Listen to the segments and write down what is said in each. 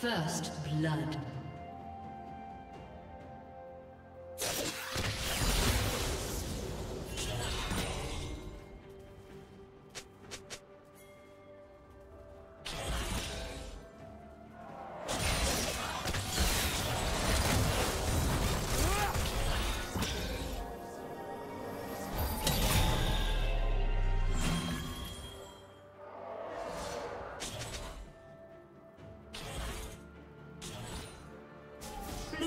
First blood.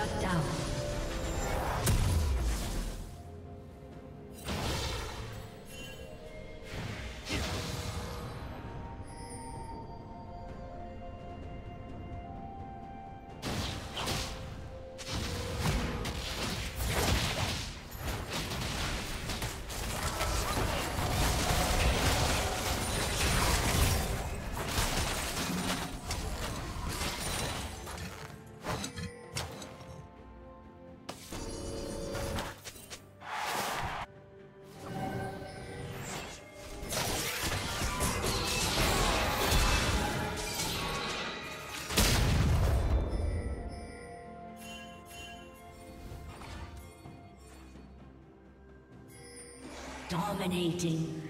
Shut down. Dominating.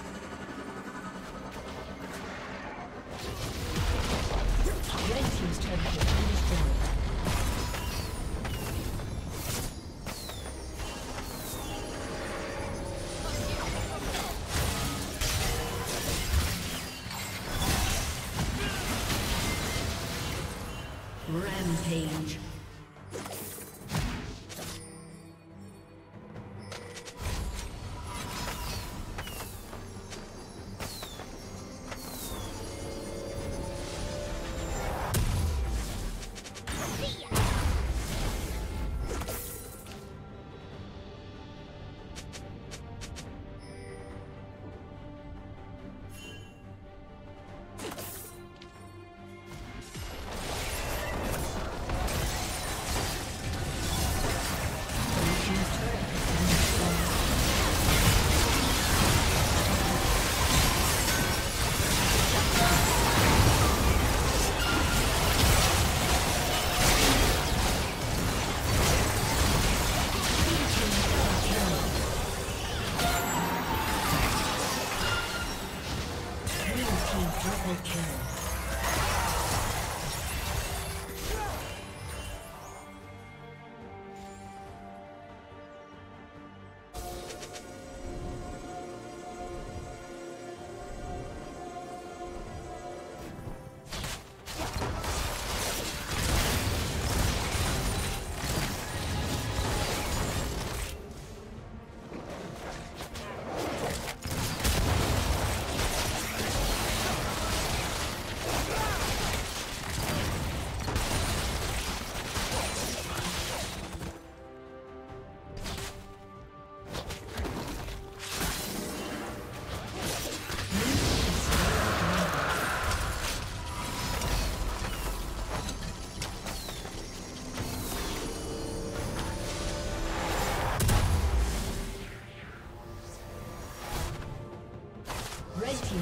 Triple kill.